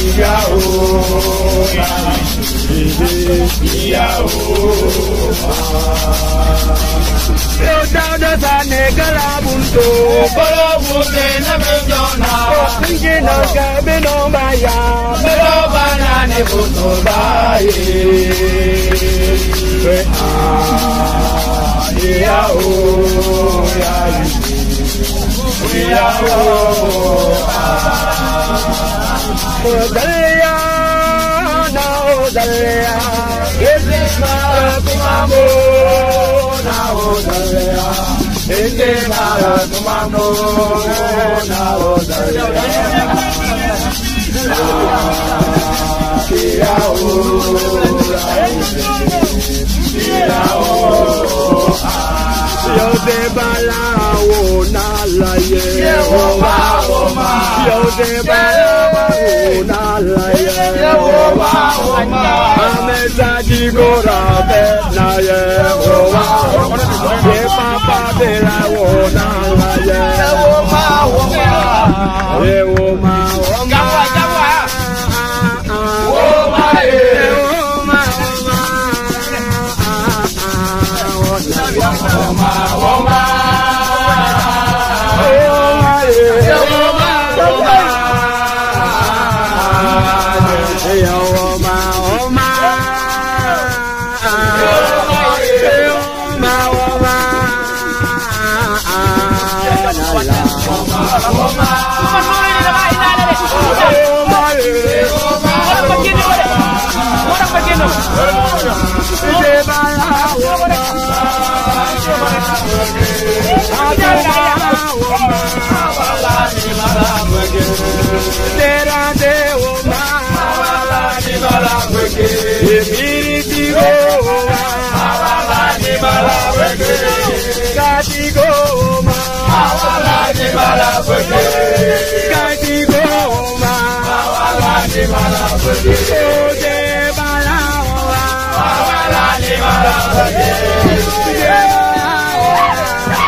ìyá o ìdè ìyá o. Yotauda sane galabunto Bolobunte nebejona Kujina kabino baya Beloba nane buto baye Be a Ya o ya Daliya, now Daliya, is oh Mara Tumamo? Now Daliya, is this Mara Tumamo? Now Daliya. Yọ̀dẹ̀ bala wo n'alaye. Yẹ̀wò bá wo ma. Yọ̀dẹ̀ bala wo n'alaye. Yẹ̀wò bá wo ma. Amẹ́ta di gòrò abẹ́ na yẹ̀wò bá wọ́n máa wọ́n máa. èmi ti kó wa. àwa la ní bala wẹ̀gẹ̀. kájí kó ma. àwa la ní bala wẹ̀gẹ̀. kájí kó ma. àwa la ní bala wẹ̀gẹ̀. ó jẹ́ bala wa. àwa la ní bala wẹ̀gẹ̀. ó jẹ́ bala wa.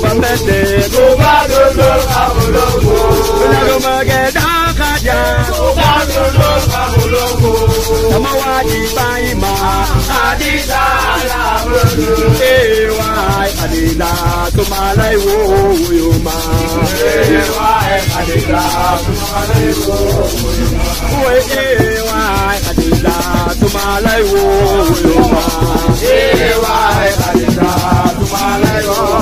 pọ̀npẹ́tẹ̀. Kò bá dodo àmúlòkò. Lọ́dọ̀ mọ̀gẹ́ dákàjà. Kò bá dodo àmúlòkò. Ọmọ wa di báyìí máa. Àdìsá làbòdò. Ewa àdìlà tó máa láì wo owó yóò máa. Ewa àdìlà tó máa láì wo owó yóò máa. Ewa àdìlà tó máa láì wo owó yóò máa. Ewa àdìlà tó máa láì wo owó yóò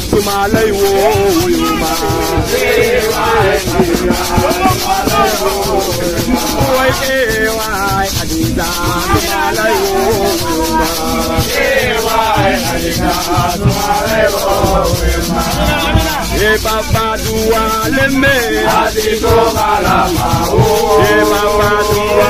ìtumọ̀ alẹ́ ìwò owó yóò máa. Owó ike wa àdìgbà ìtumọ̀ alẹ́ ìwò owó yóò máa. Ìwà àdìgbà ìtumọ̀ alẹ́ ìwò owó yóò máa. E baba duwa le me. Àdìgbò balama o. E baba duwa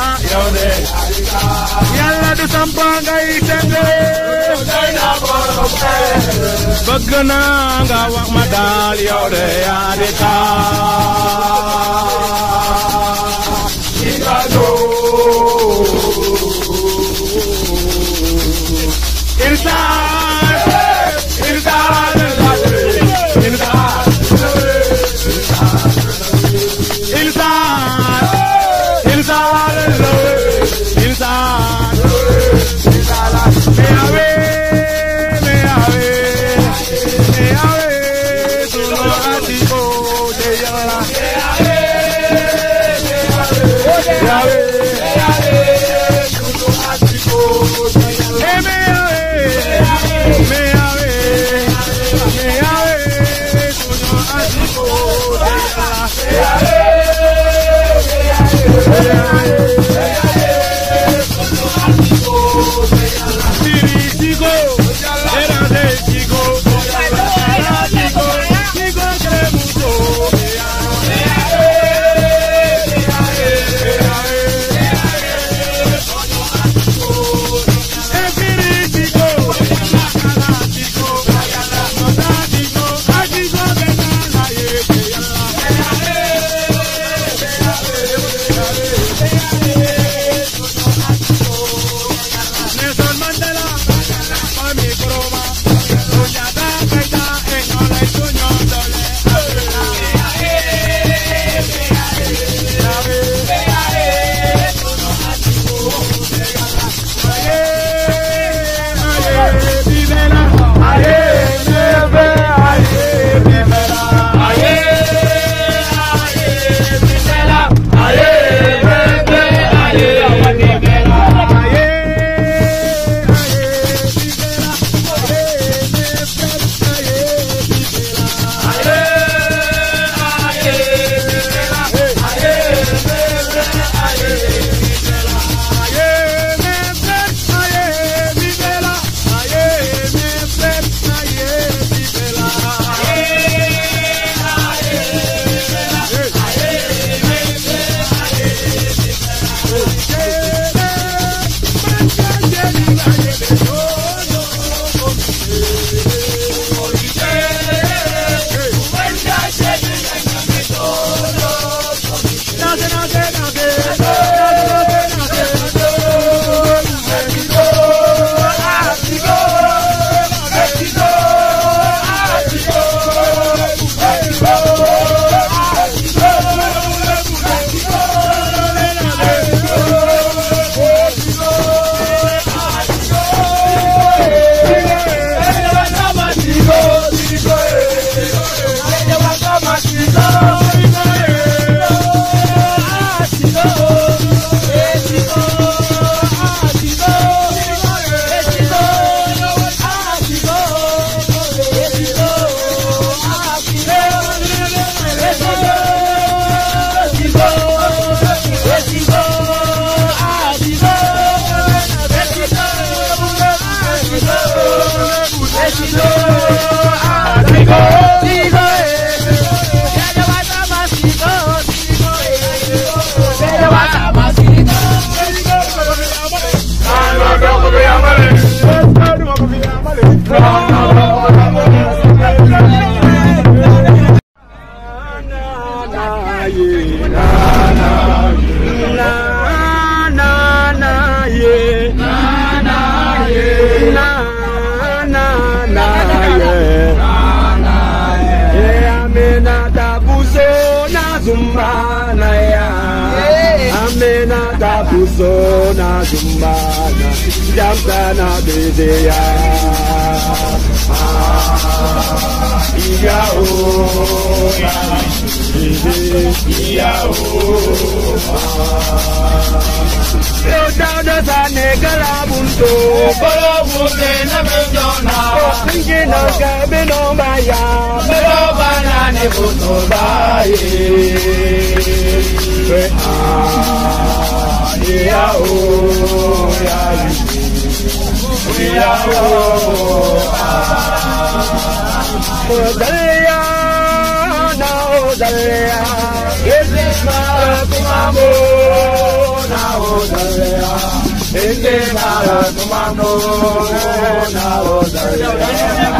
Yalla do sampanga itende Bëgg naa nga wax ma daal yow de She knows. báyé pé àyà ó yá yìí yá ó àyà na odalea ese my tumamo na my love, my tumamo na odalea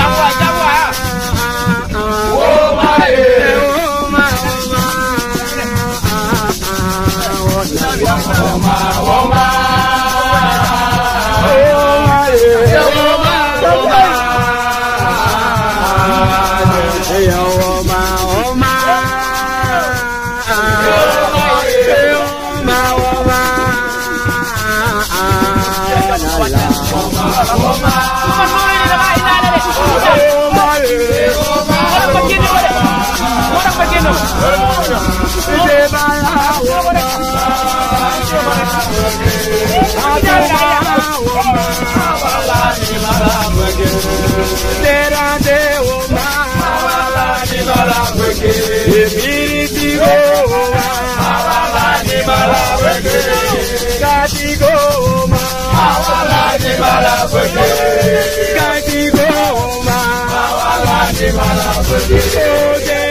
Yeah. Tera de o ma, awala ni balabege. Emiri ti go o ma, awala ni balabege. Kati go o ma, awala ni balabege. Kati go o ma, awala ni balabege. Oje.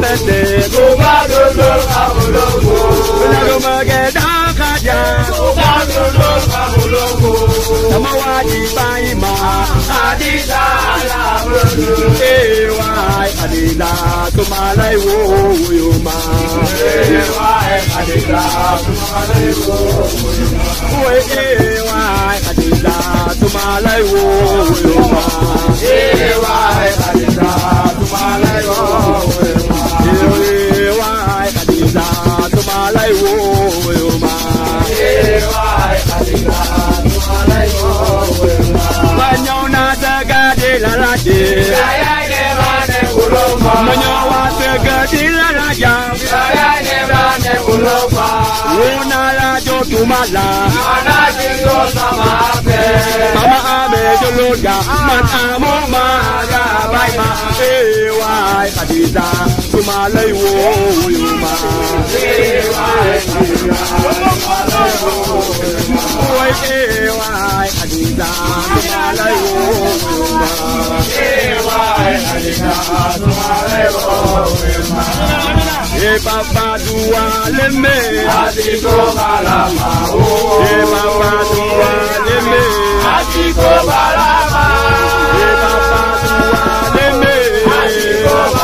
mẹsẹ̀. kò bá dodo àmúlòkó. olùdómọ̀gẹ̀dá kájà. kò bá dodo àmúlòkó. ọmọ wa di báyìí ma. àdìsá làbòdò. ee wá àdìlà tó wo òun yóò ma. ee wá àdìlà tó wo òun yóò ma. ee wá wa tumala iwo wema. Ewa ekadiza tumala iwo wema. Ewa ekadiza tumala iwo wema. Ewa wa tumala iwo wema. Wanyo na tagade lalade. Tagade. Mwenyewategedilaraja Wonarajotumala Mama amejoloja Matamu mara Baima Ewai Khadija màálẹ̀ ìwò yóò máa. Owó ike wa àdìgbà tó màálẹ̀ ìwò yóò máa. Ṣé bàbá dùwà lẹ́mẹ̀? Àdìgbò bàrà máa wò. Ṣé bàbá dùwà lẹ́mẹ̀? Àdìgbò bàrà máa. Ṣé bàbá dùwà lẹ́mẹ̀? Àdìgbò bàrà máa.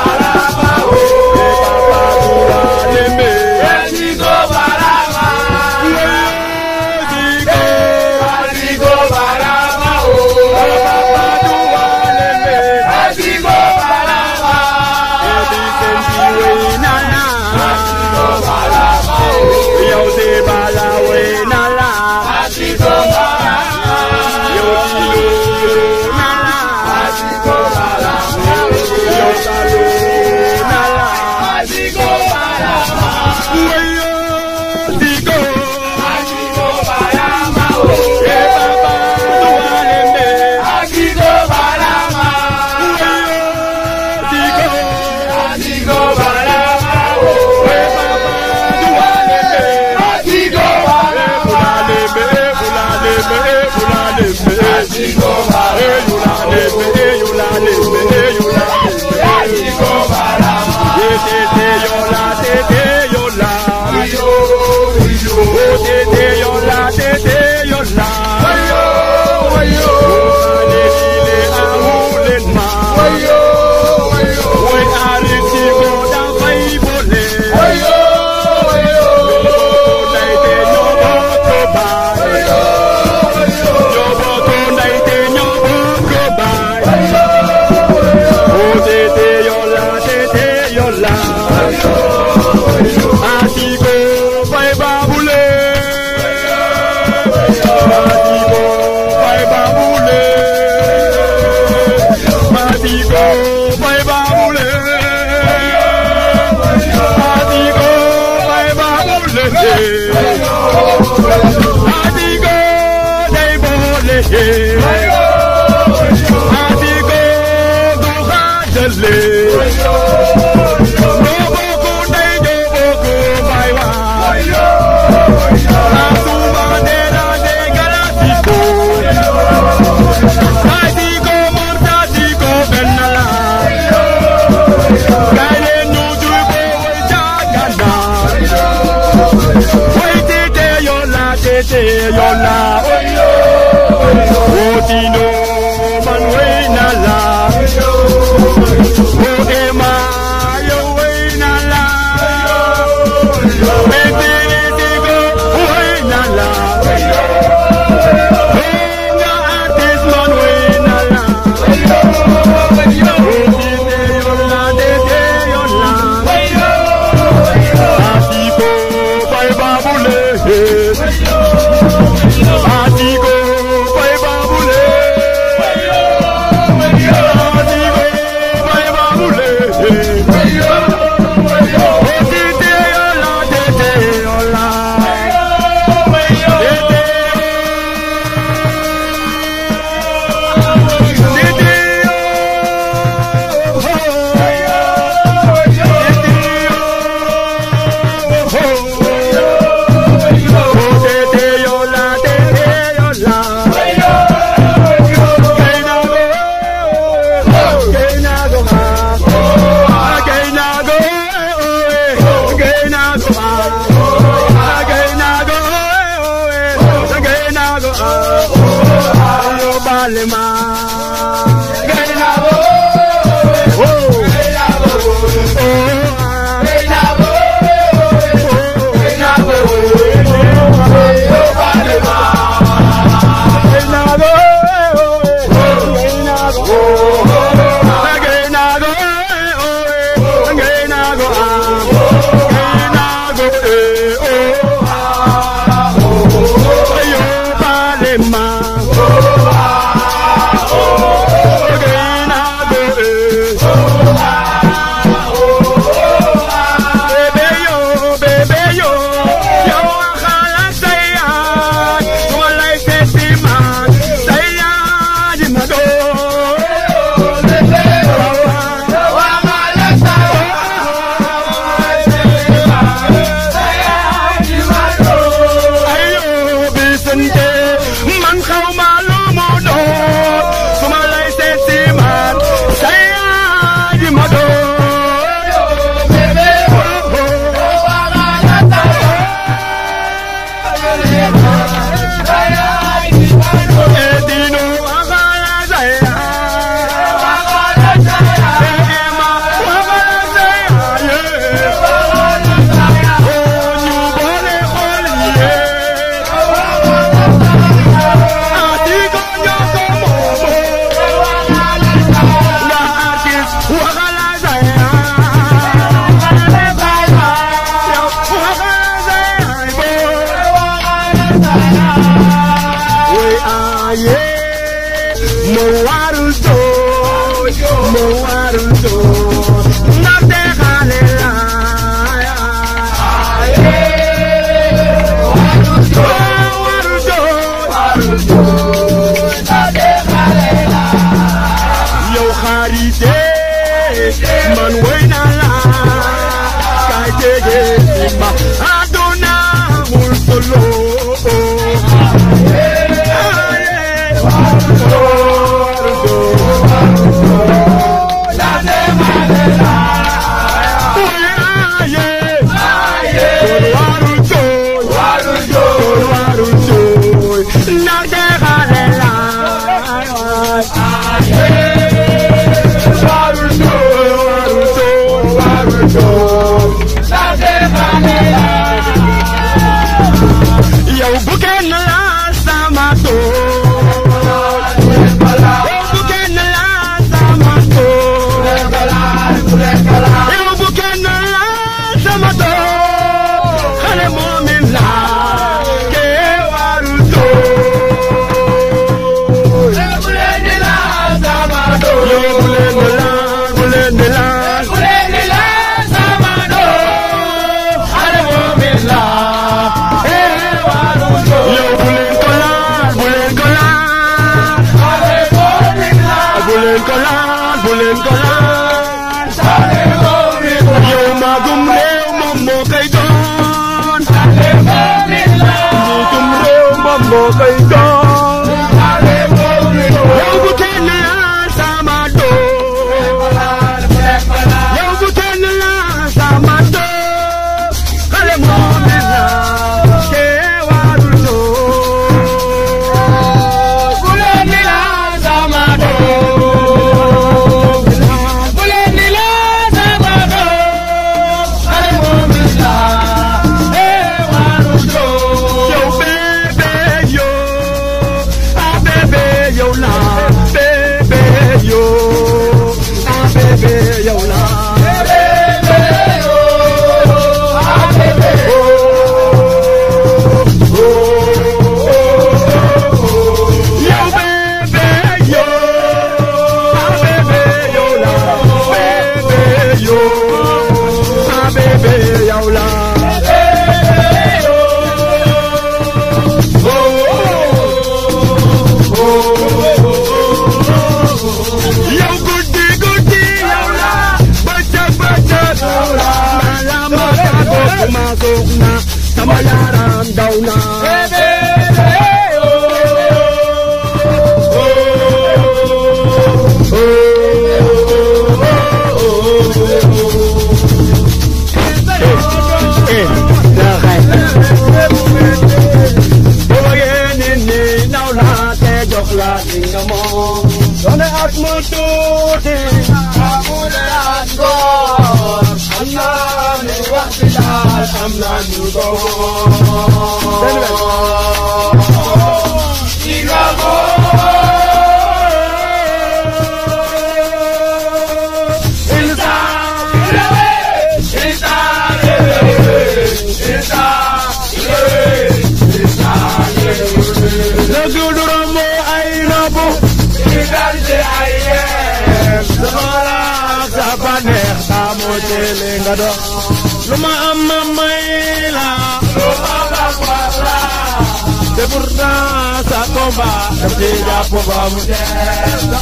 pourtant sa combat daf cee jàpp ba mu dee.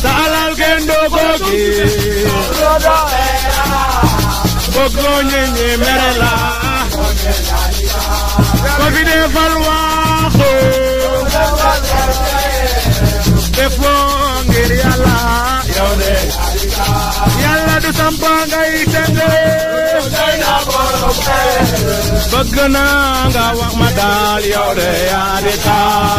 sa alal kenn doo la. ko fi dee defoo ngir yàlla yow de yàlla du sampa ngay tënge bëgg naa nga ma daal yow de yaa di taa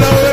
love.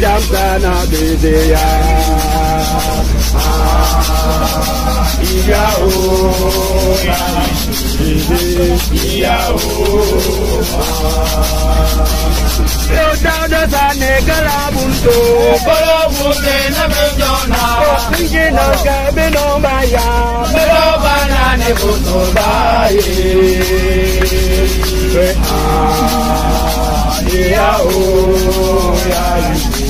jam sana bezeya ìyàwó ìdè ìyàwó. Yóò sane kala bunto. Kolo bunte na bejo na. Okunje na ka beno baya. Beno bana ne bunto Ah, yeah, oh, yeah, yeah.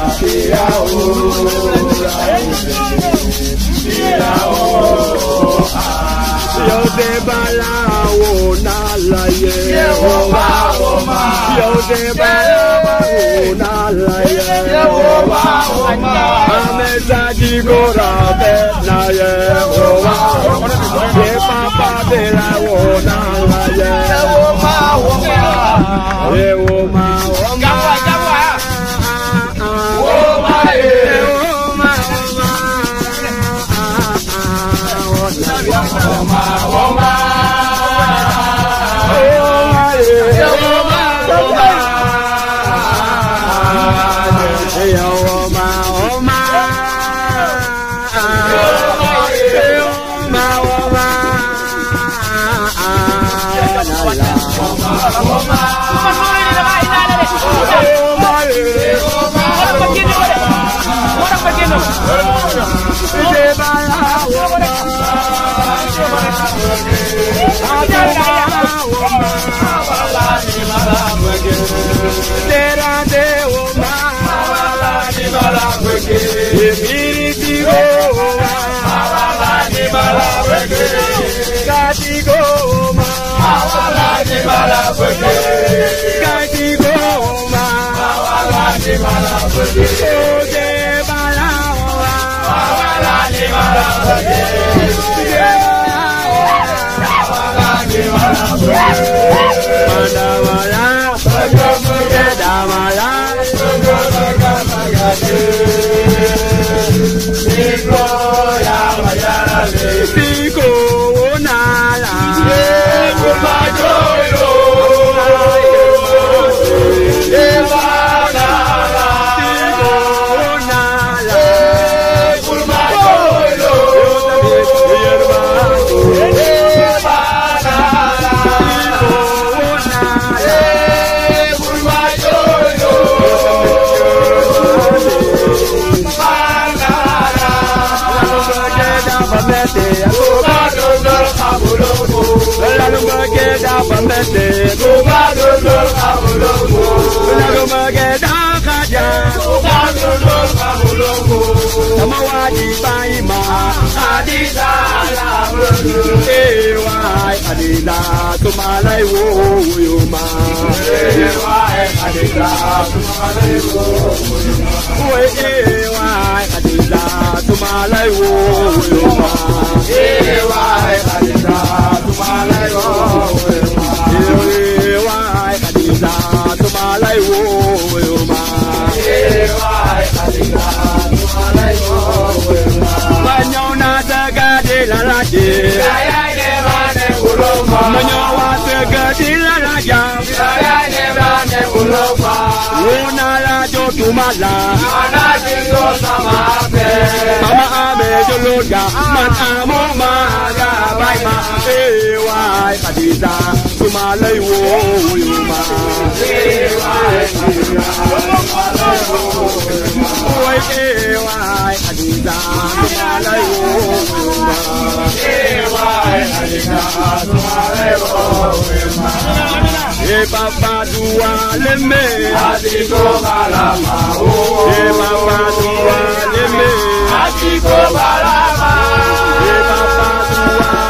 ṣíra o ṣíra o. Yóò dé bala wo n'alaye. Ṣé wo bá wo ma? Yóò dé bala wo n'alaye. Ṣé wo bá wo ma? Amẹ́ta di gora bẹ́ẹ̀ n'ayẹ. Wo bá wo ma? Ṣé pápá bẹ̀rẹ̀ wo n'alaye? Ṣé wo bá wo ma? Ṣé wo ma wo? oh my. Espírito Goma, Awala ni Malaweke, Kati Goma, Awala ni Malaweke, Kati Goma, Awala ni Malaweke, Oje Balawa, Awala ni Malaweke, Oje Balawa, Awala ni Malaweke, Mandawala, Mandawala, Mandawala, Mandawala, Mandawala, Dale. mbete Kuka dodo kabulongo Unagoma geda kaja Kuka dodo kabulongo Kama wadi baima Adida alabrodo Ewai adida tumalai wo yuma Ewai adida tumalai wo yuma Ewai adida tumalai wo yuma Ewai adida tumalai Ewa Khadija tumalai wo Ewa Ewa Khadija tumalai wo Ewa Manyauna tagade lalaje Kaya ne mane kuloma Manyawa tagade lalaja Kaya ne mane kuloma Una tumala Ana jingo sama jologa Man amo maga Bye ma Ewa ìtumàlẹ́ ìwò òwò yorùbá. Owó ike wa àdìgbà ìtumàlẹ́ ìwò òwò yorùbá. Ìbàbà dùwà lémè. Àdìgbò bàlámà ó. Ìbàbà dùwà lémè. Àdìgbò bàlámà. Ìbàbà dùwà lémè.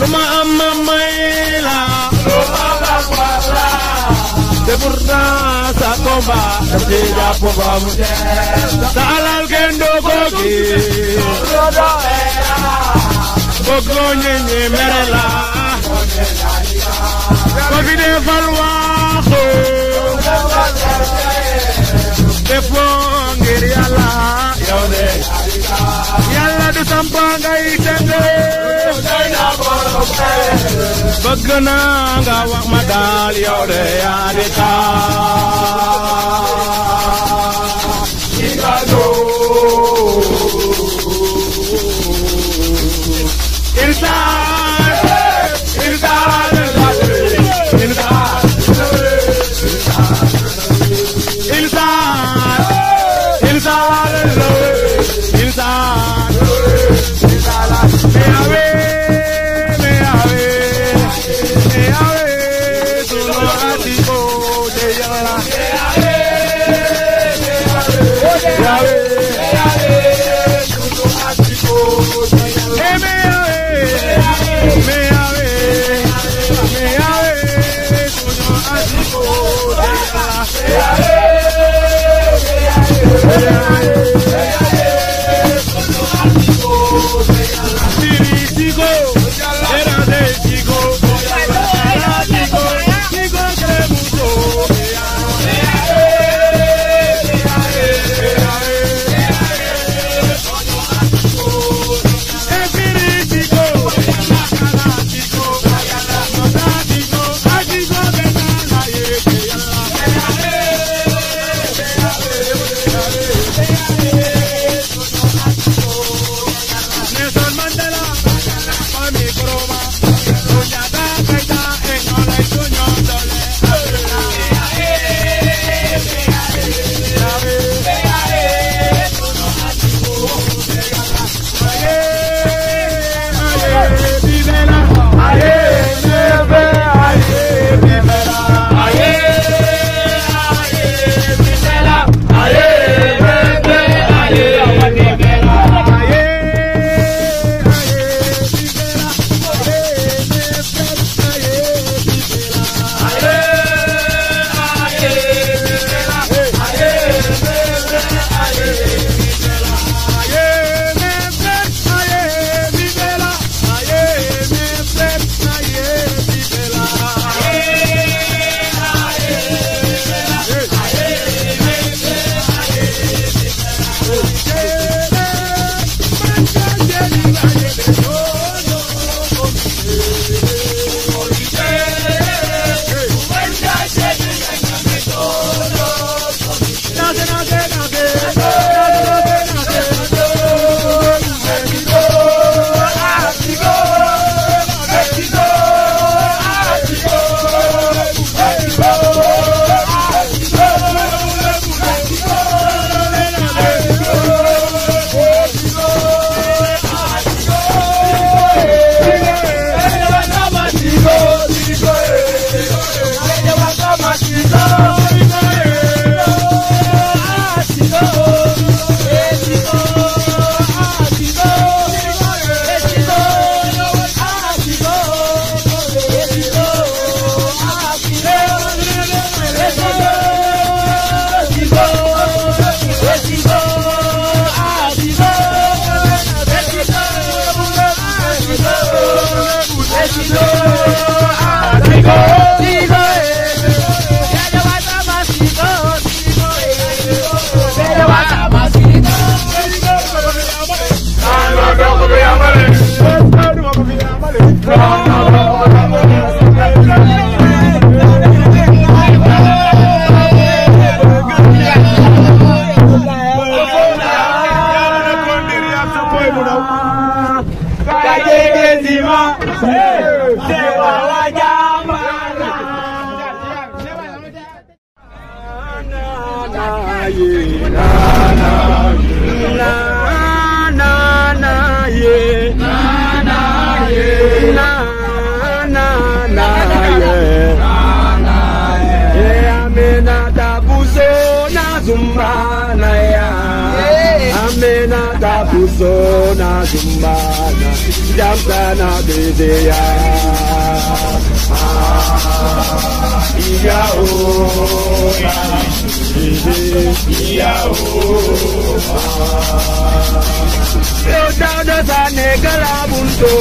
Luma amma maila Luma bakwala Deburna sakomba Dabdida poba mute Saalal kendo koki Rodo era Boko merela Koki de Takbir yalla yalla du sampa ngay tënge bëgg naa nga wax ma daal jump and I'll be there. Iya o, iya o. Slow down the sun, negala bunto.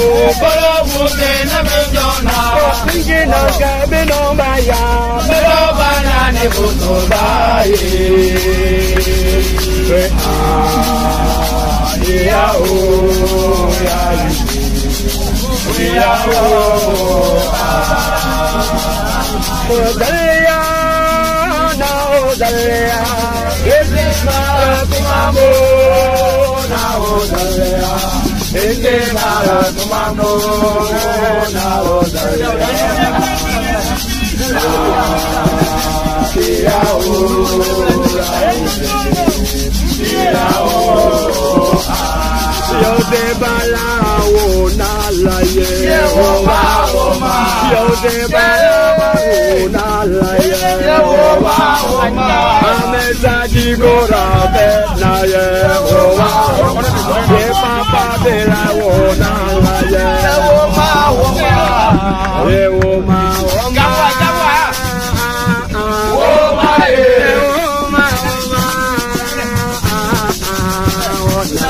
Bolo bunte na bendona. Ninge na gabe no baya. Bolo bana ne bunto baye. Ah, iya o, iya o. Daliya, now Daliya, is this Maratumamo? Now Daliya, is this Maratumamo? Now Daliya, Daliya, Daliya, Daliya, Jehovah la wo na la ye. Jehovah o ma. Jehovah wo na la ye. Jehovah o ma. Ameza di gora be na ye. Jehovah o ma. Ye papa de la wo na la ye. Jehovah o ma. Jehovah o ah. ma. Gaba gaba. Wo ma ye.